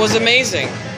was amazing.